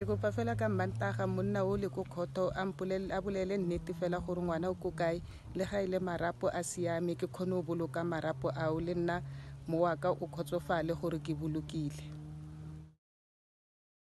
ke kopa fela ka mmantaga monna o le ko kgotho a mpolele- a bolele nnete fela gore ngwana o ko kae le ga e le marapo a siame ke kgone go boloka marapo ao le nna mo wa ka o kgotsofale gore ke bolokile.